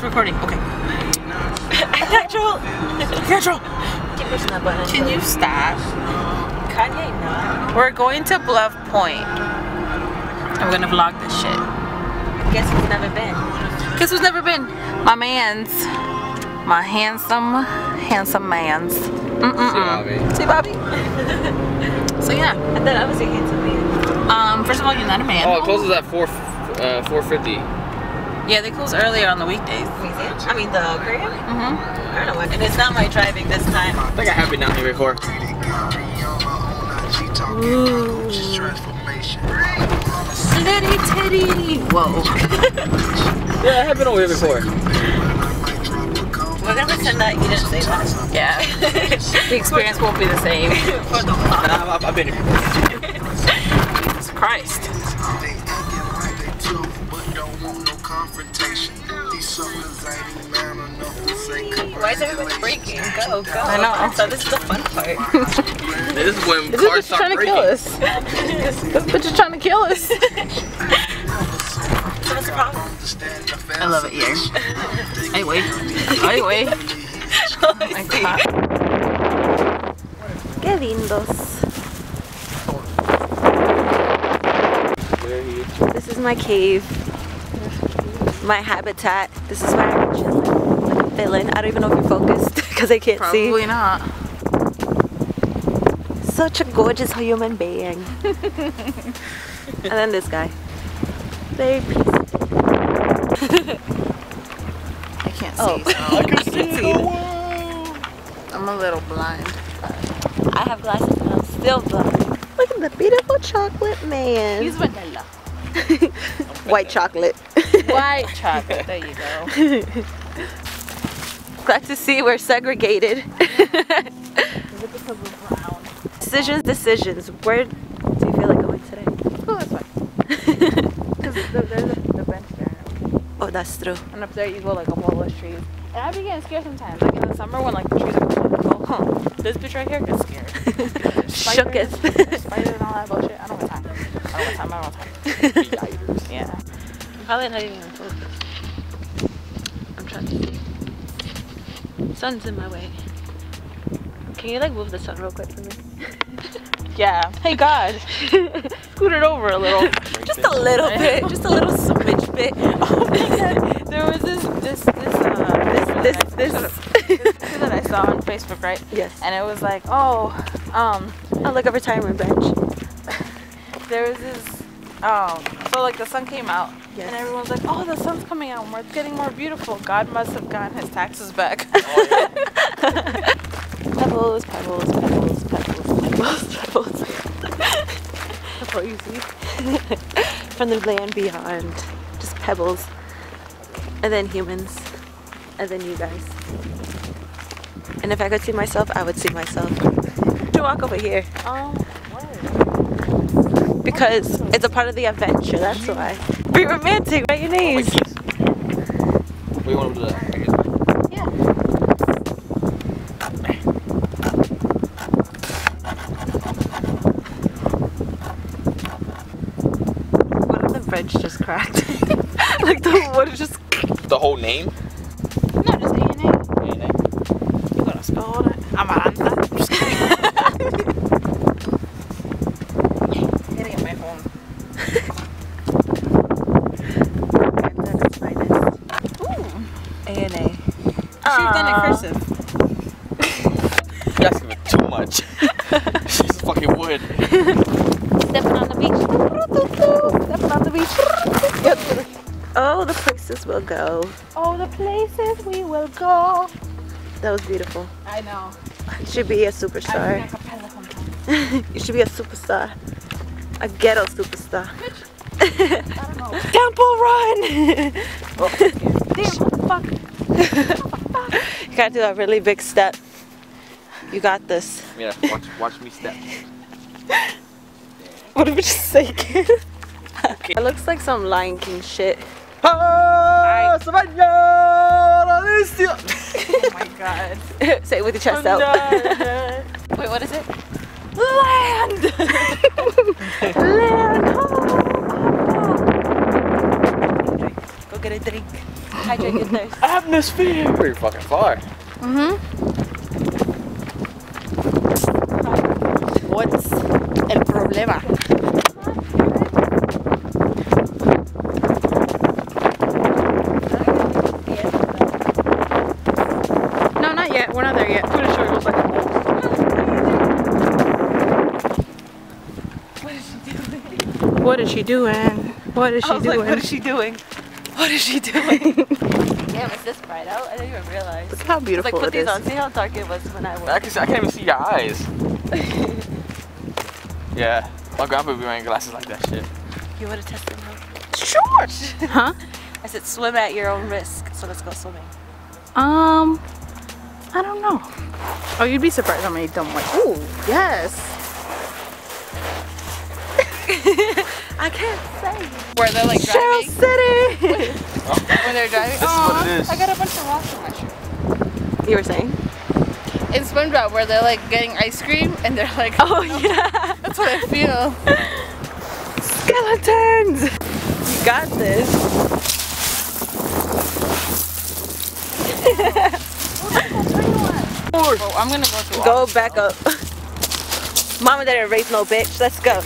it's recording. Okay. Natural. Natural. Keep pushing that button. Can you stop? Kanye not. We're going to Bluff Point. I'm gonna vlog this shit. Guess who's never been? Guess who's never been? My man's. My handsome, handsome man's. Mm-mm-mm. See, Bobby? so yeah. I thought I was a handsome man. Um, first of all, you're not a man. Oh, it closes at 4, uh, 450. Yeah, they close earlier on the weekdays. Museum? I mean the aquarium? Mm-hmm. I don't know what. And it's not my driving this time. I think I have been down here before. Slitty titty. Whoa. Yeah, I have been over here before. We're gonna pretend that you didn't say that. Yeah. the experience won't be the same. For the I've, I've been here. Jesus Christ. Why is everybody breaking? Go, go. I know. So this is the fun part. This is when This cars bitch start trying to breaking. kill us. This bitch is trying to kill us. so what's the problem? I love it here. Anyway. Anyway. Oh my God. Qué lindos. This is my cave. My habitat. This is where I'm chilling. Like a villain. I don't even know if you're focused because I can't Probably see. Probably not. Such a gorgeous human being. and then this guy. Very peaceful. I can't oh. see. Oh. So I can see see the it. world. I'm a little blind. I have glasses but I'm still blind. Look at the beautiful chocolate man. He's vanilla. White chocolate. White chocolate. There you go. Glad to see we're segregated. decisions, decisions. Where do you feel like going today? Oh, that's fine. Because there's a, the bench there. Oh, that's true. And up there you go like up all those trees. And I'd be getting scared sometimes. Like in the summer when like the trees are going, I oh, huh, this bitch right here gets scared. Shook it. Spiders, and all that bullshit. I don't got time. I don't got time. I don't got time. Probably not even focused. I'm trying to see. Sun's in my way. Can you like move the sun real quick for me? Yeah. Hey God. Scoot it over a little. Just a little bit. Just a little smidge bit. Oh my God. There was this this this uh This, this this. this that I saw on Facebook, right? yes. And it was like, oh, um, Oh, look, a retirement bench. there was this um so like the sun came out Yes. and everyone's like oh the sun's coming out and we're getting more beautiful god must have gotten his taxes back Pebbles, pebbles, pebbles, pebbles, pebbles, pebbles. that's what you see From the land beyond. Just pebbles. And then humans. And then you guys. And if I could see myself, I would see myself. To walk over here. word. Because it's a part of the adventure, that's why. Be romantic, right your knees. You want to do that? yeah What if the bridge just cracked? like the wood just The whole name? no just A and A A&A. you gotta spell on it Amaranta just kidding getting at my phone at its finest. Ooh. A and A. Should have done it cursive. You asking for too much. She's fucking wood. Stepping on the beach. Stepping on the beach. Oh, the places we'll go. Oh, the places we will go. That was beautiful. I know. You should be a superstar. sing a cappella sometimes. you should be a superstar. A ghetto superstar. I don't know. Temple run! oh, Damn, fuck. you gotta do a really big step. You got this. Yeah, watch, watch me step. What did we just say again? It looks like some Lion King shit. Savannah, Alicia. Oh my god. say it with your chest out. Wait, what is it? Land! Land! Go get a drink. hydrate your thirst. Atmosphere! Pretty fucking far. Mm-hmm. What's el problema? No, not yet. We're not there yet. Pretty sure it looks like a hole. What is she doing? What is she I was doing? like, what is she doing? What is she doing? Damn, it's this bright out. I didn't even realize. Look how It's beautiful like, put it these is. on. See how dark it was when I I, can, I can't even see your eyes. yeah. My grandpa would be wearing glasses like that shit. You would have tested me. Short. huh? I said swim at your own risk. So let's go swimming. Um, I don't know. Oh, you'd be surprised how many dumb like. Ooh, yes. I can't say. Where they're like Shell City. when they're driving. This is what it is. I got a bunch of rocks on my shirt. you were saying? In SpongeBob, where they're like getting ice cream and they're like, Oh yeah. that's what I feel. Skeletons. You got this. Oh, I'm gonna go to Go back up. Mama didn't raise no bitch. Let's go.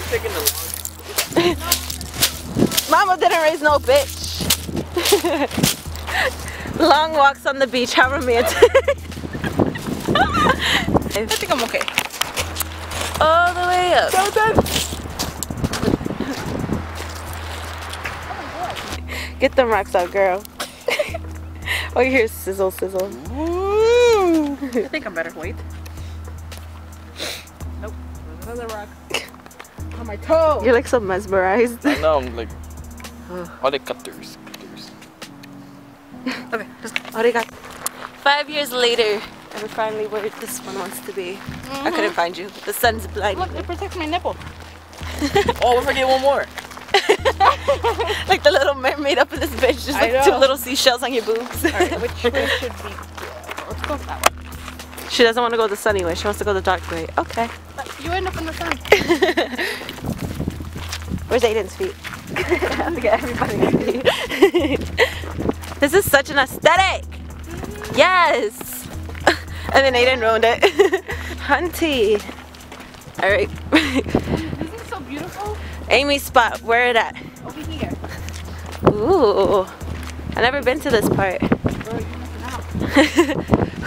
Mama didn't raise no bitch. Long walks on the beach. How romantic. I think I'm okay. All the way up. Get them rocks out, girl. oh, you hear sizzle, sizzle. I think I'm better. Wait. Nope. There's another rock. On my toe. You're like so mesmerized. I know, I'm like. All the cutters. cutters. Okay, just Oh, they got five years later, and we finally where this one wants to be. I couldn't mm-hmm. find you. The sun's blinding. look. It protects my nipple. Oh, we forget one more. like the little mermaid up in this bitch, just like two little seashells on your boobs. All right, which way should we go? Let's go that way. She doesn't want to go the sunny way. She wants to go the dark way. Okay. But you end up in the sun. Where's Aiden's feet? I have to get everybody's feet. this is such an aesthetic. Yes. and then Aiden ruined it. Hunty. All right. Isn't it so beautiful? Amy's spot. Where it at? Over here. Ooh. I've never been to this part.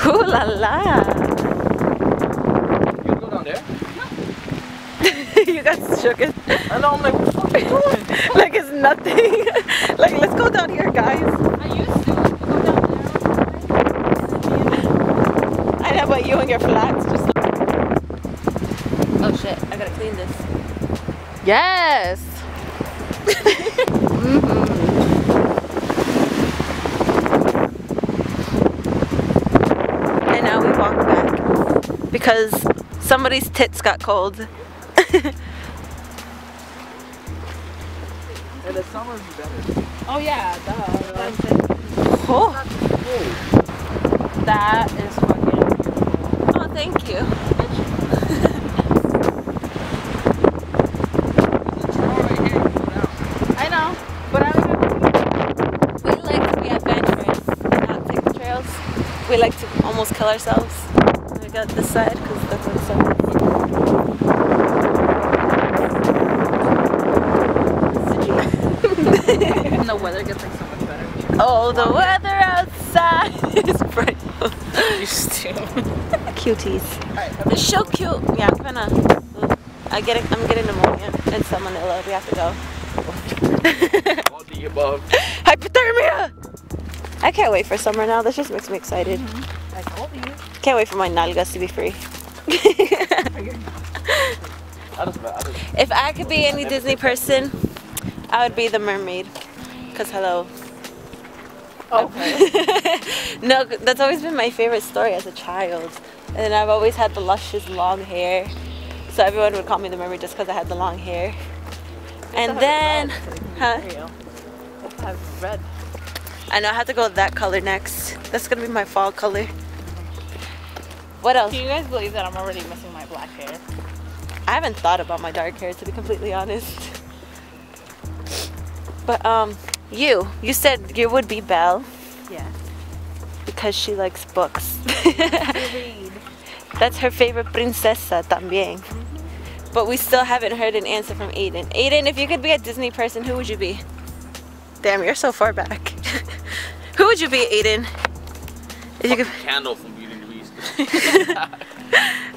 Girl, you're missing out. Ooh la la. You wanna go down there? you got shooketh. I know, I'm like, what the fuck are you doing? like it's nothing. like let's go down here, guys. I used to go down there. I know, but you and your flats just. like... Oh shit! I gotta clean this. Yes. And now we walk back because somebody's tits got cold. Yeah, the summer's better. Oh yeah, duh. Uh, oh, That is fucking. oh thank you. I know, but I don't We like to be adventurous and not take trails. We like to almost kill ourselves. We got this side because that's what side. And the weather gets like so much better. Oh, the weather outside is frightful. Used to. Cuties. Alright, They're so cute. Yeah, I'm gonna. I get. I'm getting pneumonia and salmonella. We have to go. All the above. Hypothermia. I can't wait for summer now. This just makes me excited. Mm-hmm. I told you. Can't wait for my nalgas to be free. I just, I just, if I could be any Disney person, I would be the mermaid. Cause hello. Okay. no, that's always been my favorite story as a child. And then I've always had the luscious long hair. So everyone would call me the mermaid just because I had the long hair. And then, huh? have red. I know I have to go that color next. That's gonna be my fall color. What else? Do you guys believe that I'm already missing my black hair? I haven't thought about my dark hair to be completely honest. But um, you, you said you would be Belle. Yeah. Because she likes books. That's her favorite princesa también. But we still haven't heard an answer from Aiden. Aiden, if you could be a Disney person, who would you be? Damn, you're so far back. who would you be, Aiden? If you could... Candle from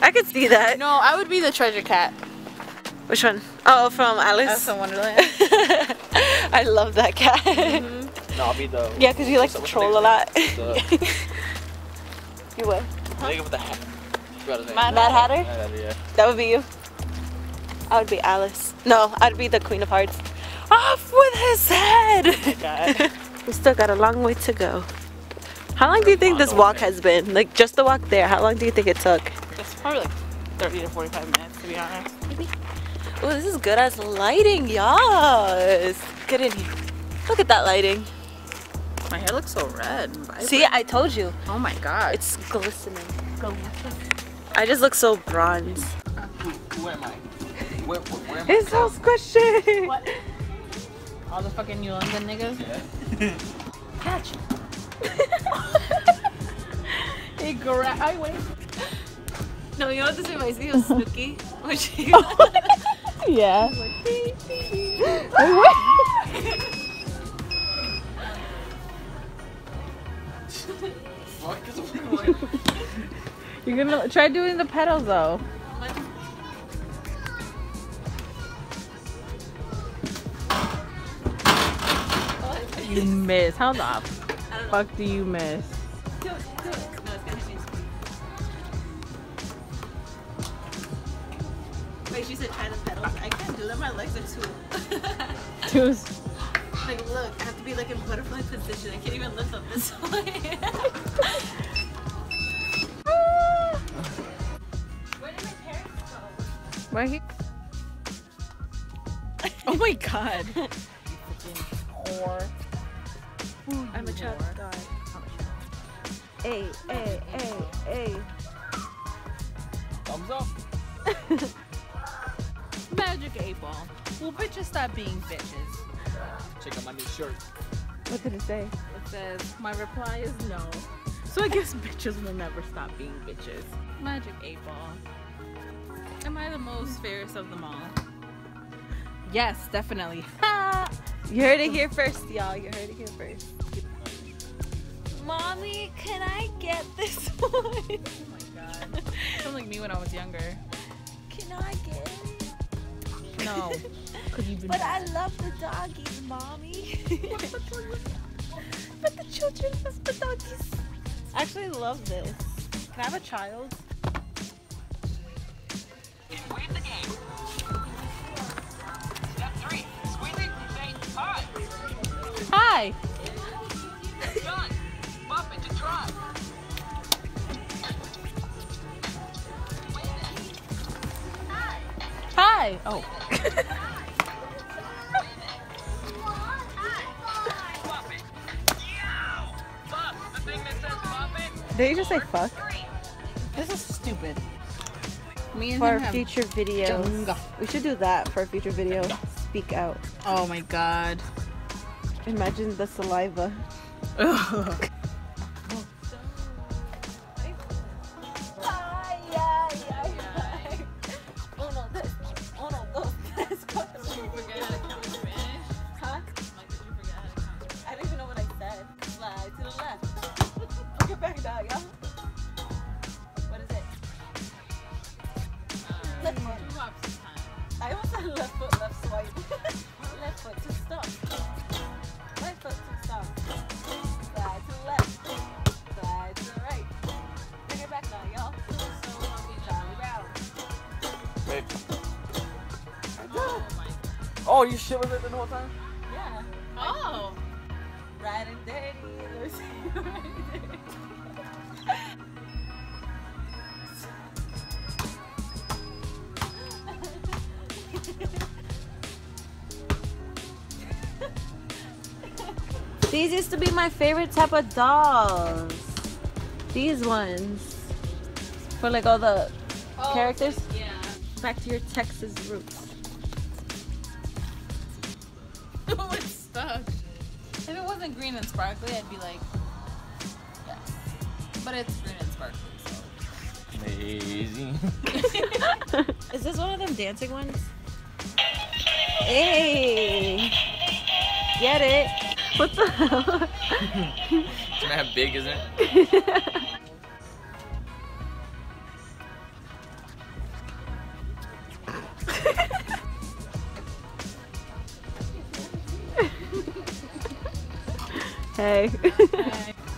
I could see that. No, I would be the Cheshire cat. Which one? Oh, from Alice. Alice in Wonderland. I love that cat. Mm-hmm. no, I'll be the. Yeah, because you like to the troll a lot. The, you would. the nigga with the hat. Forgot his. Mad Mad Hatter? Mad Hatter, yeah. That would be you. I would be Alice. No, I'd be the Queen of Hearts. Off with his head! God. we still got a long way to go. How long do you think this walk has been? Like just the walk there, how long do you think it took? It's probably like 30 to 45 minutes, to be honest. Maybe. Oh, this is good as lighting, yes. Get in here. Look at that lighting. My hair looks so red. and vibrant. See, I told you. Oh my god. It's glistening. I just look so bronze. Who, who am I? Where, where, where am I? It's so squishy. What? All the fucking New London niggas? Yeah. Catch. He gra- I wait. No, you know what this reminds me of Snooki? When she Yeah. Fuck, 'cause I'm like- You're gonna try doing the pedals though. You miss. How the fuck do you miss? Wait, she said try the pedals. I can't do that. My legs are too. Too Like, look, I have to be like in butterfly position. I can't even lift up this way. Where did my parents go? Right here. Oh my god. You freaking whore. I'm a child of God. Hey, hey, hey, hey. Thumbs up. Magic 8 Ball. Will bitches stop being bitches? Check out my new shirt. What did it say? It says, my reply is no. So I guess bitches will never stop being bitches. Magic 8 Ball. Am I the most fairest of them all? Yes, definitely. Ha! You heard it here first, y'all. You heard it here first. Mommy, can I get this one? Oh my god. Sounds like me when I was younger. Can I get it? No. You've been. But I love the doggies, mommy. but the children love the doggies. I actually love this. Can I have a child? Win bump oh. it. Did you just say fuck? This is stupid. Me and For our future videos. Jenga. We should do that for a future video. Speak out. Oh my god. Imagine the saliva. Ugh. Oh, you shit with it the whole time? Yeah. Oh! Riding dirty. Lucy, riding. These used to be my favorite type of dolls. These ones. For like all the oh, characters. Yeah. Back to your Texas roots. oh, it's stuck. If it wasn't green and sparkly, I'd be like, But it's green and sparkly, so. Amazing. Is this one of them dancing ones? Hey! Get it? What the hell? It's mad big, isn't it? Hey. You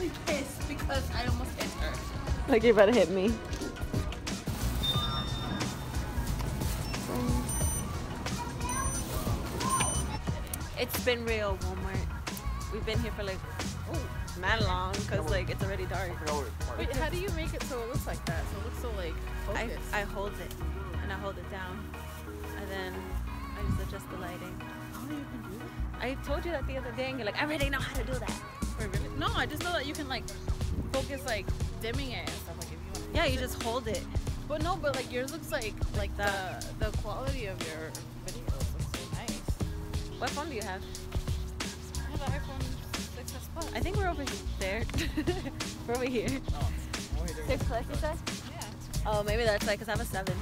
probably pissed because I almost hit her. like you're about to hit me. It's been real, Walmart. We've been here for like, oh, man long, because like it's already dark. Wait, how do you make it so it looks like that? So it looks so like I, focused. I hold it, and I hold it down, and then I just adjust the lighting. How do you can do that? I told you that the other day, and you're like, I already know how to do that. Wait, really? No, I just know that you can like focus like dimming it and stuff like if you want. Yeah, you just hold it. But no, but like yours looks like like the the quality of your videos looks so nice. What phone do you have? I have an iPhone 6s Plus. I think we're over there. we're over here. Oh, Six plus, you said? Yeah. Oh, maybe that's like, because I have a seven.